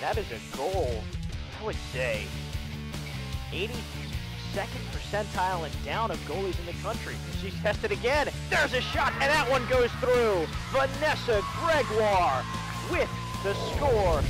That is a goal, I would say, 82nd percentile and down of goalies in the country. She's tested again. There's a shot, and that one goes through. Vanessa Gregoire with the score